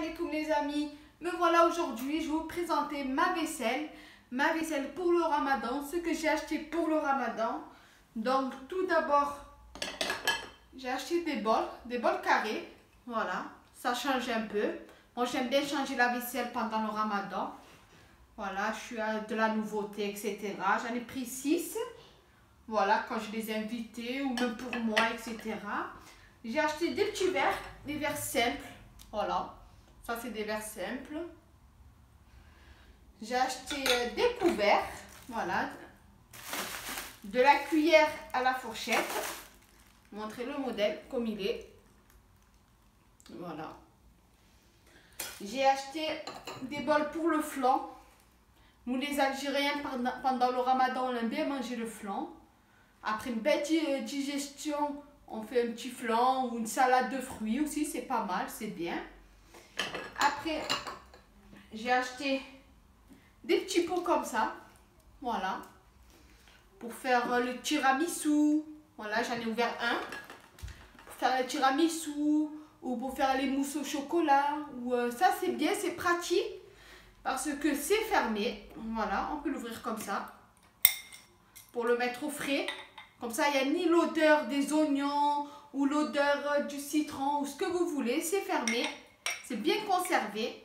alaikum les amis, me voilà aujourd'hui, je vais vous présenter ma vaisselle, ma vaisselle pour le ramadan, ce que j'ai acheté pour le ramadan. Donc tout d'abord, j'ai acheté des bols, des bols carrés, voilà, ça change un peu. Moi j'aime bien changer la vaisselle pendant le ramadan. Voilà, je suis à de la nouveauté, etc. J'en ai pris 6. Voilà, quand je les ai invités ou même pour moi, etc. J'ai acheté des petits verres, des verres simples. Voilà, ça c'est des verres simples. J'ai acheté euh, des couverts. Voilà. De la cuillère à la fourchette. Montrer le modèle comme il est. Voilà. J'ai acheté des bols pour le flan. Nous les Algériens, pendant le ramadan, on aime bien manger le flan. Après une belle digestion, on fait un petit flan ou une salade de fruits aussi, c'est pas mal, c'est bien. J'ai acheté des petits pots comme ça. Voilà. Pour faire le tiramisu. Voilà, j'en ai ouvert un. Pour faire le tiramisu ou pour faire les mousses au chocolat. Ou, euh, ça, c'est bien, c'est pratique. Parce que c'est fermé. Voilà, on peut l'ouvrir comme ça. Pour le mettre au frais. Comme ça, il n'y a ni l'odeur des oignons ou l'odeur du citron ou ce que vous voulez. C'est fermé. C'est bien conservé.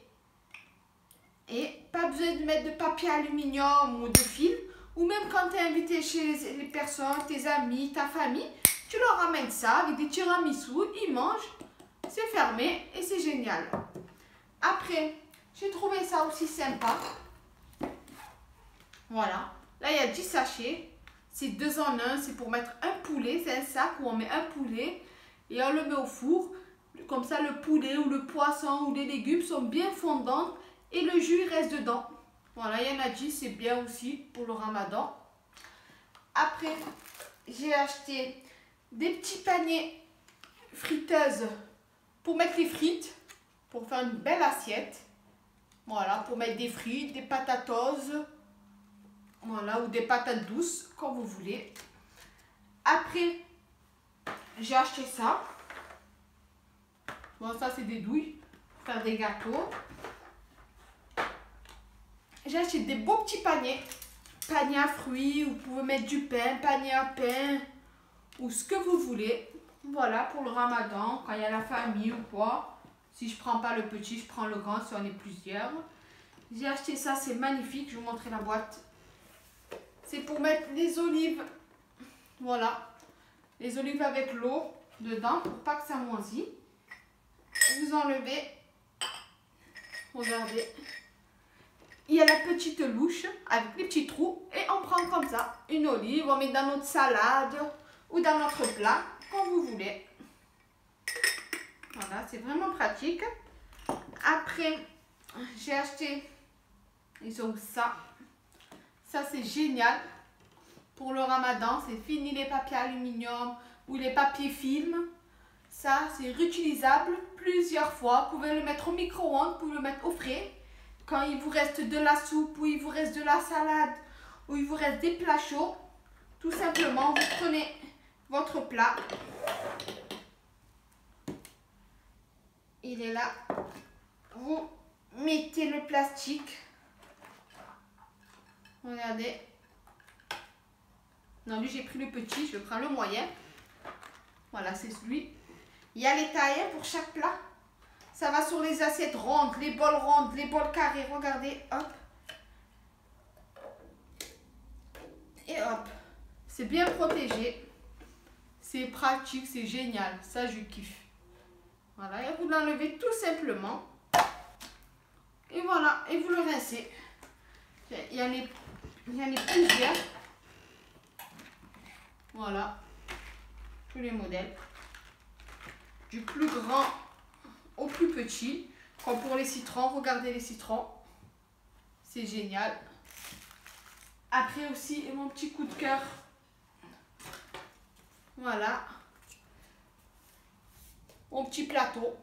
Et pas besoin de mettre de papier aluminium ou de film. Ou même quand tu es invité chez les personnes, tes amis, ta famille, tu leur ramènes ça avec des tiramisu, ils mangent, c'est fermé et c'est génial. Après, j'ai trouvé ça aussi sympa. Voilà. Là, il y a 10 sachets. C'est deux en un. C'est pour mettre un poulet. C'est un sac où on met un poulet et on le met au four. Comme ça, le poulet ou le poisson ou les légumes sont bien fondants et le jus reste dedans. Voilà, il y en a 10. C'est bien aussi pour le ramadan. Après, j'ai acheté des petits paniers friteuses pour mettre les frites. Pour faire une belle assiette. Voilà, pour mettre des frites, des patatoses. Voilà, ou des patates douces, comme vous voulez. Après, j'ai acheté ça. Bon, ça, c'est des douilles faire des gâteaux. J'ai acheté des beaux petits paniers. Panier à fruits, vous pouvez mettre du pain, panier à pain, ou ce que vous voulez. Voilà, pour le ramadan, quand il y a la famille ou quoi. Si je prends pas le petit, je prends le grand si on est plusieurs. J'ai acheté ça, c'est magnifique. Je vais vous montrer la boîte. C'est pour mettre les olives. Voilà. Les olives avec l'eau dedans pour pas que ça moisit. Vous enlevez. Regardez. Il y a la petite louche avec les petits trous. Et on prend comme ça une olive. On met dans notre salade ou dans notre plat, comme vous voulez. Voilà, c'est vraiment pratique. Après, j'ai acheté, ils ont ça. Ça, c'est génial. Pour le ramadan, c'est fini les papiers aluminium ou les papiers film. Ça, c'est réutilisable plusieurs fois. Vous pouvez le mettre au micro-ondes, vous pouvez le mettre au frais. Quand il vous reste de la soupe ou il vous reste de la salade ou il vous reste des plats chauds, tout simplement, vous prenez votre plat il est là. Vous mettez le plastique. Regardez. Non, lui, j'ai pris le petit. Je prends le moyen. Voilà, c'est celui. Il y a les tailles pour chaque plat. Ça va sur les assiettes rondes, les bols rondes, les bols carrés. Regardez, hop. Et hop. C'est bien protégé. C'est pratique, c'est génial. Ça, je kiffe. Voilà, et vous l'enlevez tout simplement. Et voilà, et vous le rincez. Il y en a, il y en a plusieurs. Voilà, tous les modèles. Du plus grand au plus petit. Comme pour les citrons, regardez les citrons. C'est génial. Après aussi, mon petit coup de cœur. Voilà mon petit plateau.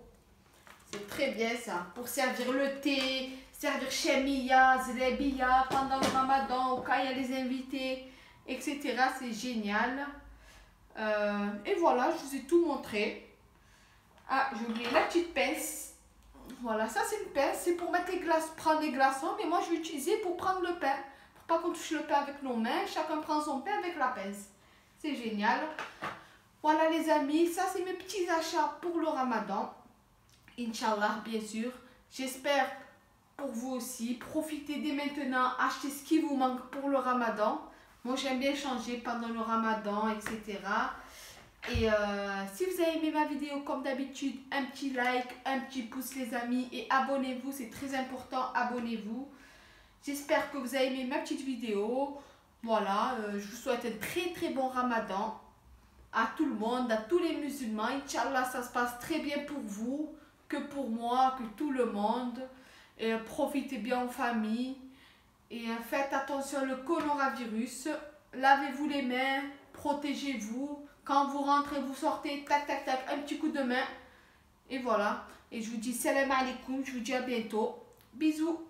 C'est très bien ça. Pour servir le thé, servir chemia, zlebia pendant le ramadan, au cas il y a les invités, etc. C'est génial. Euh, et voilà, je vous ai tout montré. Ah, j'ai oublié la petite pince Voilà, ça c'est une pince, c'est pour mettre les prendre les glaçons, mais moi je vais utiliser pour prendre le pain. Pour pas qu'on touche le pain avec nos mains, chacun prend son pain avec la pince. C'est génial. Voilà les amis, ça c'est mes petits achats pour le ramadan. Inch'Allah, bien sûr. J'espère pour vous aussi. Profitez dès maintenant, achetez ce qui vous manque pour le ramadan. Moi j'aime bien changer pendant le ramadan, etc. Et euh, si vous avez aimé ma vidéo, comme d'habitude, un petit like, un petit pouce les amis et abonnez-vous, c'est très important, abonnez-vous. J'espère que vous avez aimé ma petite vidéo. Voilà, euh, je vous souhaite un très très bon ramadan à tout le monde, à tous les musulmans. Inch'Allah, ça se passe très bien pour vous, que pour moi, que tout le monde. Et profitez bien en famille. Et euh, faites attention au coronavirus. Lavez-vous les mains, protégez-vous. Quand vous rentrez, vous sortez, tac, tac, tac, un petit coup de main. Et voilà. Et je vous dis salam alaikum, je vous dis à bientôt. Bisous.